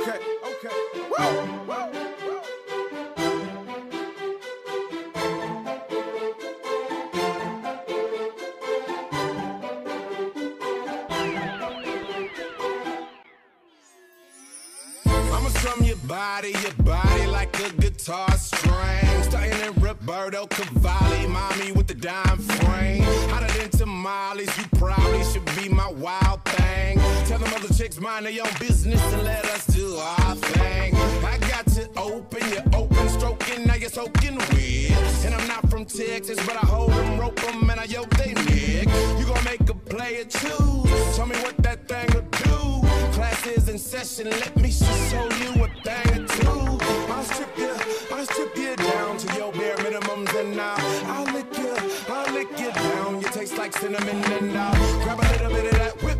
Okay, okay. Woo, woo, strum your body, your body like a guitar string. Starting in Roberto Cavalli, mommy with the dime frame. Hotter than tamales, you probably should be my wild thing. Tell them other chicks mind their own business and let us soaking wet. And I'm not from Texas, but I hold them, rope them, and I yoke they neck. You gon' make a player choose. Tell me what that thing will do. Class is in session, let me show you a thing or two. I'll strip you, I'll strip you down to your bare minimums and now I'll lick you, I'll lick you down. You taste like cinnamon and I'll grab a little bit of that whipped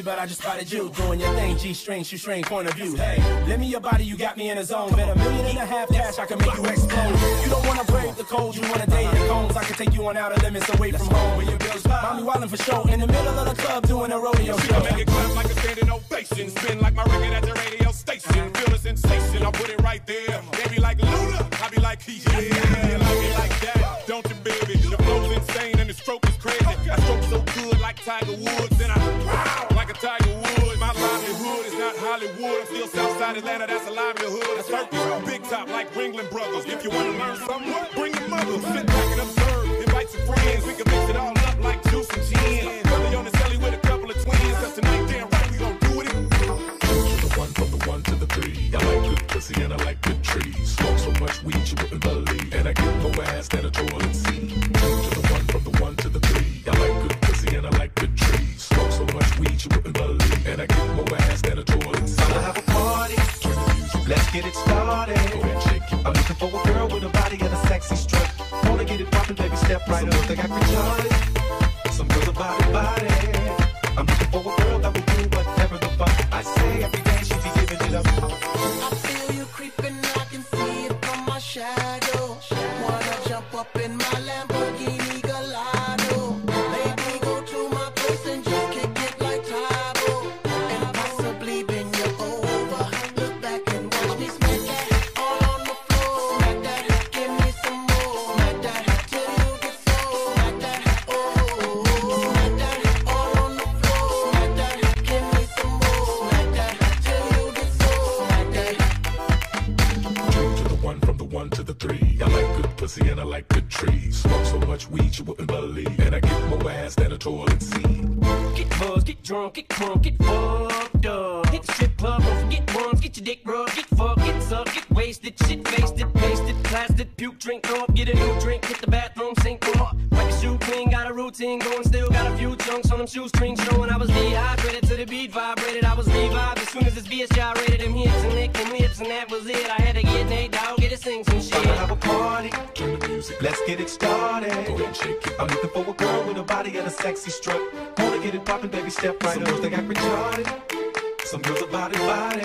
baby, but I just spotted you doing your thing. G string, shoe string, point of view. Hey, lend me your body, you got me in a zone. Bet a million and a half cash, I can make you explode. You don't wanna brave the cold, you wanna date the cones. I can take you on out of limits away from home. Where your bills pop. Mommy wildin' for show in the middle of the club doing a rodeo show. Make it clap like a standing ovation. Spin like my record at the radio station. Feel the sensation, I'll put it right there. Be like Luda, I be like yeah. You like it like that, don't you, baby? The flow's insane and the stroke is crazy. I stroke so good like Tiger Woods, Southside Atlanta, that's a livelihood. A circus, big top like Ringling Brothers. If you wanna learn something, bring your mother. Sit back and observe, invite some friends. We can mix it all up like juice and gin. Brother on the celly with a couple of twins. Cause tonight, damn right, we gon' do it. the one from the one to the three. I like good pussy and I like good trees. Smoke so much weed you wouldn't believe. And I get more ass than a toilet seat. Get it started. go ahead, shake it. I'm looking for a girl with a body and a sexy strut. Wanna get it poppin', baby, step right up. Think I retarded. Some girls are body body. I'm looking for a girl that will do whatever the fuck I say. Every day she be giving it up. I feel you creeping, I can see it from my shadow. Wanna jump up in my Lamborghini believe. And I get more ass than a toilet seat. Get buzzed, get drunk, get drunk, get fucked up. Hit the strip club, don't forget ones, get your dick rubbed, get fucked, get sucked, get wasted, shit faced it, pasted, blasted, puke, drink up, get a new drink, hit the bathroom, sink up. Wipe your shoe clean, got a routine going, still got a few chunks on them shoestrings showing. I was dehydrated to the beat vibrated, I was revived as soon as this VS gyrated them hips and licked them lips, and that was it. I had to get Nate Dogg, get to sing some shit. I'ma have a party. Turn the music, Let's get it started. go ahead, shake it. I'm looking for a girl with a body and a sexy strut. Wanna get it poppin', baby, step right Some up. Think I retarded. Some girls are body body.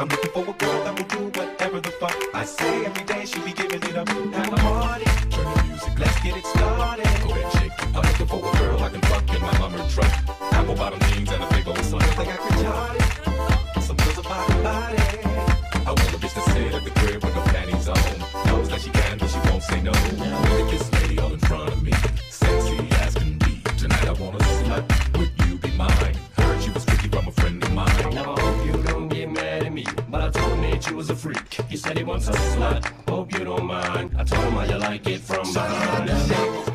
I'm looking for a girl that will do whatever the fuck I say. Every day she'll be giving it up. Have a party. Turn the music, Let's get it started. go ahead, it. I'm looking for a girl I can fuck in my Hummer truck. Apple bottom jeans and a big old slut. Think I retarded. Was a freak. He said he wants a slut, hope you don't mind. I told him how you like it from behind.